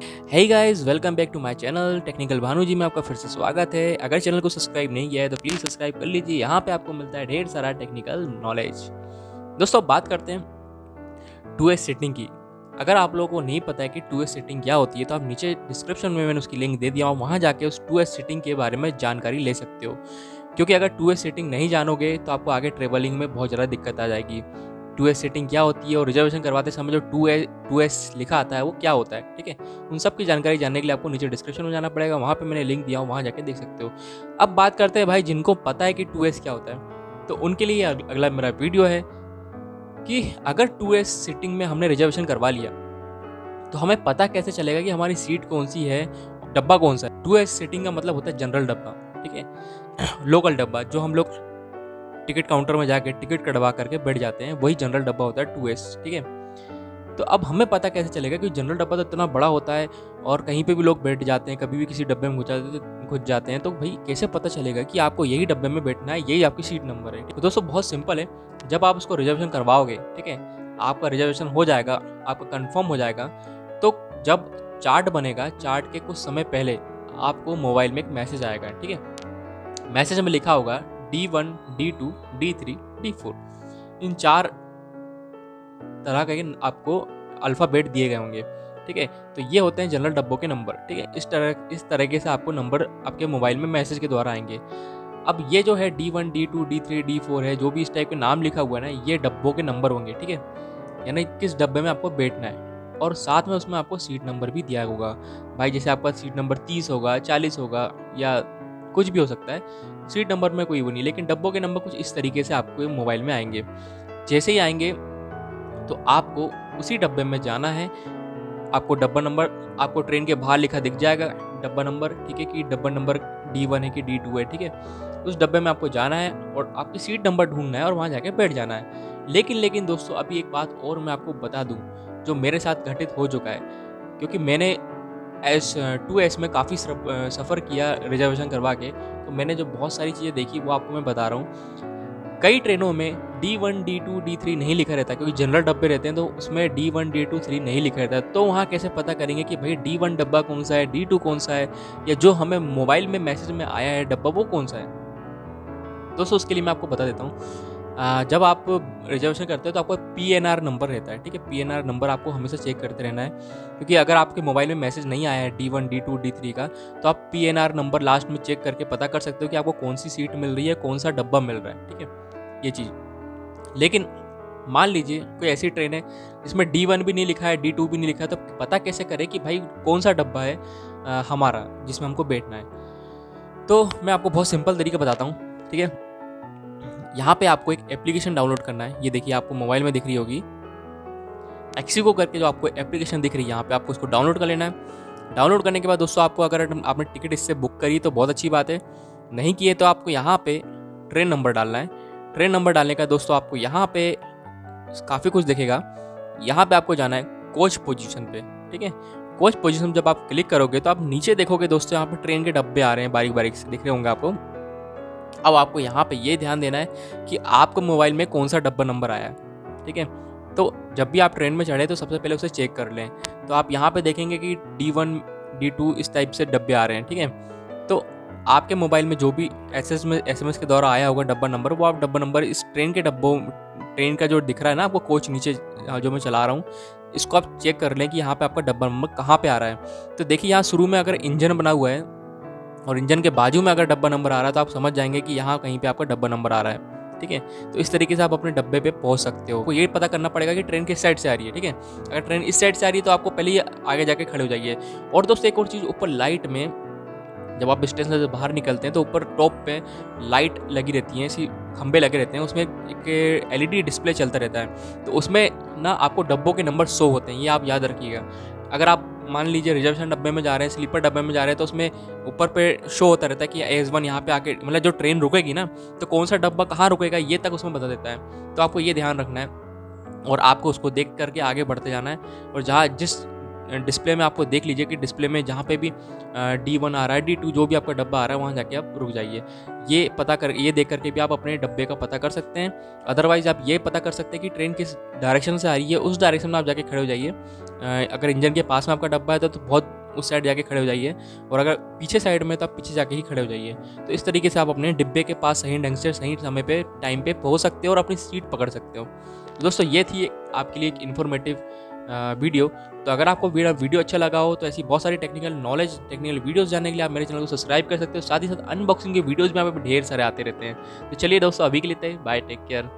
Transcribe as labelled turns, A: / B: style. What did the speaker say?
A: Hey guys welcome back to my channel technical Bhanu ji, में आपका फिर से स्वागत है। अगर चैनल को सब्सक्राइब नहीं किया है तो प्लीज़ सब्सक्राइब कर लीजिए। यहाँ पे आपको मिलता है ढेर सारा टेक्निकल नॉलेज दोस्तों बात करते हैं टू एस सेटिंग की। अगर आप लोगों को नहीं पता है कि टू एस सेटिंग क्या होती है तो आप नीचे डिस्क्रिप्शन में मैंने उसकी लिंक दे दिया हूँ वहाँ जाके उस टू एस सेटिंग के बारे में जानकारी ले सकते हो। क्योंकि अगर टू एस सेटिंग नहीं जानोगे तो आपको आगे ट्रेवलिंग में बहुत ज़्यादा दिक्कत आ जाएगी। टू एस सेटिंग क्या होती है और रिजर्वेशन करवाते समय जो टू ए, टू एस लिखा आता है वो क्या होता है, ठीक है? उन सब की जानकारी जानने के लिए आपको नीचे डिस्क्रिप्शन में जाना पड़ेगा, वहाँ पे मैंने लिंक दिया हूँ, वहाँ जाके देख सकते हो। अब बात करते हैं भाई जिनको पता है कि टू एस क्या होता है तो उनके लिए अगला मेरा वीडियो है कि अगर टू एस सीटिंग में हमने रिजर्वेशन करवा लिया तो हमें पता कैसे चलेगा कि हमारी सीट कौन सी है, डब्बा कौन सा है? टू एस सीटिंग का मतलब होता है जनरल डब्बा, ठीक है? लोकल डब्बा, जो हम लोग टिकट काउंटर में जाके टिकट कटवा करके बैठ जाते हैं। वही जनरल डब्बा होता है टू एस ठीक है? तो अब हमें पता कैसे चलेगा कि जनरल डब्बा तो इतना बड़ा होता है और कहीं पे भी लोग बैठ जाते हैं, कभी भी किसी डब्बे में घुस जाते घुस जाते हैं। तो भाई, कैसे पता चलेगा कि आपको यही डब्बे में बैठना है, यही आपकी सीट नंबर है तो दोस्तों, बहुत सिंपल है। जब आप उसको रिजर्वेशन करवाओगे, ठीक है, आपका रिजर्वेशन हो जाएगा, आपका कन्फर्म हो जाएगा तो जब चार्ट बनेगा, चार्ट के कुछ समय पहले आपको मोबाइल में एक मैसेज आएगा, ठीक है? मैसेज में लिखा होगा D one D two D three D four इन चार तरह के आपको अल्फ़ाबेट दिए गए होंगे, ठीक है? तो ये होते हैं जनरल डब्बों के नंबर ठीक है? इस तरह, इस तरीके से आपको नंबर आपके मोबाइल में मैसेज के द्वारा आएँगे। अब ये जो है D one D two D three D four है, जो भी इस टाइप के नाम लिखा हुआ है ना, ये डब्बों के नंबर होंगे, ठीक है? यानी किस डब्बे में आपको बैठना है? और साथ में उसमें आपको सीट नंबर भी दिया होगा। भाई जैसे आपका सीट नंबर तीस होगा, चालीस होगा, या कुछ भी हो सकता है। सीट नंबर में कोई वो नहीं, लेकिन डब्बों के नंबर कुछ इस तरीके से आपको मोबाइल में आएँगे। जैसे ही आएँगे तो आपको उसी डब्बे में जाना है। आपको डब्बा नंबर आपको ट्रेन के बाहर लिखा दिख जाएगा, डब्बा नंबर ठीक है कि डब्बा नंबर डी वन है कि डी टू है, ठीक है? उस डब्बे में आपको जाना है और आपकी सीट नंबर ढूंढना है और वहाँ जाके बैठ जाना है। लेकिन लेकिन दोस्तों, अभी एक बात और मैं आपको बता दूँ, जो मेरे साथ घटित हो चुका है, क्योंकि मैंने एस टू एस में काफ़ी सफ़र किया रिजर्वेशन करवा के। तो मैंने जो बहुत सारी चीज़ें देखी, वो आपको मैं बता रहा हूँ। कई ट्रेनों में D one D two D three नहीं लिखा रहता, क्योंकि जनरल डब्बे रहते हैं तो उसमें D one D two three नहीं लिखा रहता। तो वहाँ कैसे पता करेंगे कि भाई डी वन डब्बा कौन सा है डी टू कौन सा है, या जो हमें मोबाइल में मैसेज में आया है डब्बा, वो कौन सा है? दोस्तों, उसके लिए मैं आपको बता देता हूँ। जब आप रिजर्वेशन करते हो तो आपको पी एन आर नंबर रहता है ठीक है? पी एन आर नंबर आपको हमेशा चेक करते रहना है क्योंकि अगर आपके मोबाइल में मैसेज नहीं आया है D one D two D three का तो आप P N R number last में चेक करके पता कर सकते हो कि आपको कौन सी सीट मिल रही है कौन सा डब्बा मिल रहा है ठीक है? ये चीज़। लेकिन मान लीजिए कोई ऐसी ट्रेन है जिसमें डी वन भी नहीं लिखा है डी टू भी नहीं लिखा है तो पता कैसे करें कि भाई कौन सा डब्बा है आ, हमारा जिसमें हमको बैठना है? तो मैं आपको बहुत सिंपल तरीका बताता हूँ ठीक है? यहाँ पे आपको एक एप्लीकेशन डाउनलोड करना है। ये देखिए, आपको मोबाइल में दिख रही होगी। एक्सीगो करके जो आपको एप्लीकेशन दिख रही है, यहाँ पे आपको उसको डाउनलोड कर लेना है। डाउनलोड करने के बाद दोस्तों, आपको अगर आपने टिकट इससे बुक करी तो बहुत अच्छी बात है। नहीं किए तो आपको यहाँ पे ट्रेन नंबर डालना है। ट्रेन नंबर डालने का दोस्तों, आपको यहाँ पे काफ़ी कुछ दिखेगा। यहाँ पे आपको जाना है कोच पोजीशन पे, ठीक है? कोच पोजीशन जब आप क्लिक करोगे तो आप नीचे देखोगे दोस्तों, यहाँ पे ट्रेन के डब्बे आ रहे हैं बारीक बारीक से। दिख रहे होंगे आपको। अब आपको यहाँ पे ये ध्यान देना है कि आपको मोबाइल में कौन सा डब्बा नंबर आया है, ठीक है? तो जब भी आप ट्रेन में चढ़े तो सबसे पहले उसे चेक कर लें। तो आप यहाँ पे देखेंगे कि डी वन डी टू इस टाइप से डब्बे आ रहे हैं, ठीक है? तो आपके मोबाइल में जो भी एस एस में एस एम एस के द्वारा आया होगा डब्बा नंबर, वो आप डब्बा नंबर इस ट्रेन के डब्बों, ट्रेन का जो दिख रहा है ना, आपको कोच नीचे जो मैं चला रहा हूँ, इसको आप चेक कर लें कि यहाँ पे आपका डब्बा नंबर कहाँ पे आ रहा है। तो देखिए यहाँ शुरू में अगर इंजन बना हुआ है और इंजन के बाजू में अगर डब्बा नंबर आ रहा है तो आप समझ जाएँगे कि यहाँ कहीं पे आपका डब्बा नंबर आ रहा है, ठीक है? तो इस तरीके से आप अपने डब्बे पे पहुँच सकते हो। ये पता करना पड़ेगा कि ट्रेन किस साइड से आ रही है, ठीक है? अगर ट्रेन इस साइड से आ रही है तो आपको पहले ही आगे जाके खड़े हो जाइए। और दोस्तों, एक और चीज़, ऊपर लाइट में जब आप स्टेशन से बाहर निकलते हैं तो ऊपर टॉप पे लाइट लगी रहती हैं, ऐसी खंबे लगे रहते हैं, उसमें एक एलईडी डिस्प्ले चलता रहता है। तो उसमें ना आपको डब्बों के नंबर शो होते हैं, ये आप याद रखिएगा। अगर आप मान लीजिए रिजर्वेशन डब्बे में जा रहे हैं, स्लीपर डब्बे में जा रहे हैं तो उसमें ऊपर पे शो होता रहता है कि एस वन यहाँ पे आके मतलब जो ट्रेन रुकेगी ना तो कौन सा डब्बा कहाँ रुकेगा, ये तक उसमें बता देता है। तो आपको ये ध्यान रखना है और आपको उसको देख करके आगे बढ़ते जाना है और जहाँ जिस डिस्प्ले में आपको देख लीजिए कि डिस्प्ले में जहाँ पे भी डी वन आ रहा है डी टू जो भी आपका डब्बा आ रहा है वहाँ जाके आप रुक जाइए। ये पता कर ये देख करके भी आप अपने डब्बे का पता कर सकते हैं। अदरवाइज़ आप ये पता कर सकते हैं कि ट्रेन किस डायरेक्शन से आ रही है उस डायरेक्शन में आप जाके खड़े हो जाइए। अगर इंजन के पास में आपका डब्बा है तो, तो बहुत उस साइड जाके खड़े हो जाइए और अगर पीछे साइड में तो आप पीछे जाके ही खड़े हो जाइए। तो इस तरीके से आप अपने डिब्बे के पास सही ढंग से सही समय पे टाइम पे पहुँच सकते हो और अपनी सीट पकड़ सकते हो। तो दोस्तों ये थी आपके लिए एक इन्फॉर्मेटिव वीडियो। तो अगर आपको वीडियो अच्छा लगा हो तो ऐसी बहुत सारी टेक्निकल नॉलेज टेक्निकल वीडियोस जानने के लिए आप मेरे चैनल को सब्सक्राइब कर सकते हो। साथ ही साथ अनबॉक्सिंग के वीडियोज़ भी आप ढेर सारे आते रहते हैं। तो चलिए दोस्तों, अभी के लिए बाय टेक केयर